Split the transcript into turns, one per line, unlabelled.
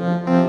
Bye.